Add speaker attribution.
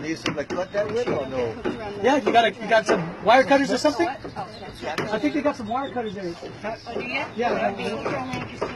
Speaker 1: And they used to cut that with oh, or no?
Speaker 2: Yeah, you got a, you got some wire cutters or something? Oh, I think they got some wire cutters there.
Speaker 3: Oh, do you?
Speaker 2: Yeah.